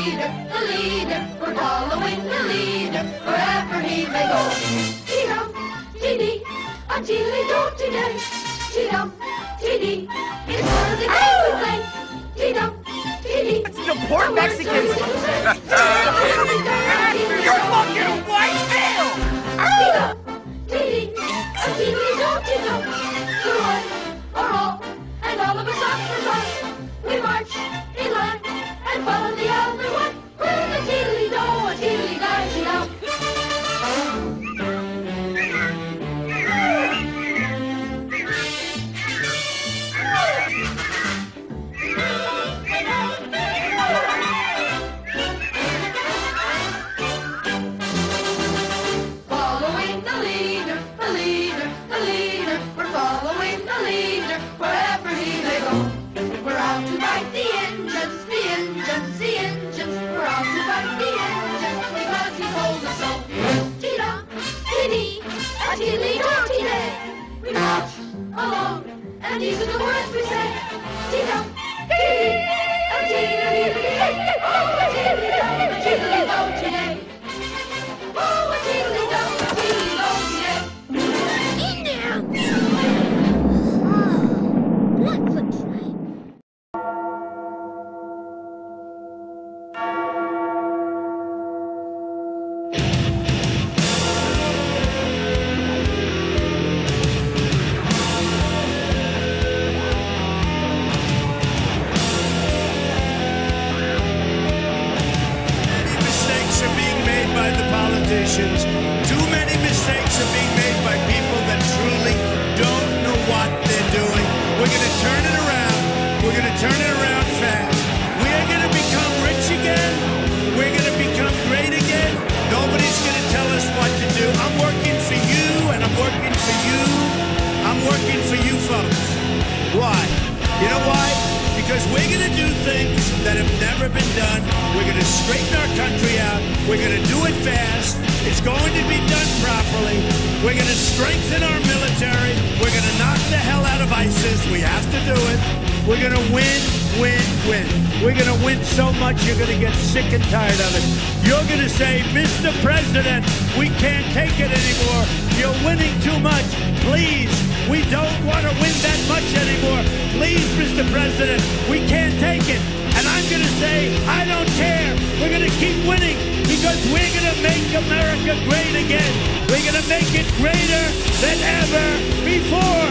leader, the leader. We're following the leader wherever he may go. Dee-dum, dee-dee, a dilly do dee-day. Dee-dum, dee-dee, it's early day. These are the words we say. Tee-da, tee-dee, a teely-do tee-day. Too many mistakes are being made by people that truly don't know what they're doing. We're going to turn it around. We're going to turn it around fast. We're going to become rich again. We're going to become great again. Nobody's going to tell us what to do. I'm working for you, and I'm working for you. I'm working for you things that have never been done. We're going to straighten our country out. We're going to do it fast. It's going to be done properly. We're going to strengthen our military. We're going to knock the hell out of ISIS. We have to do it. We're going to win, win, win. We're going to win so much you're going to get sick and tired of it. You're going to say, Mr. President, we can't take it anymore. You're winning too much. Please, we don't want to win. Please, Mr. President, we can't take it. And I'm going to say, I don't care. We're going to keep winning because we're going to make America great again. We're going to make it greater than ever before.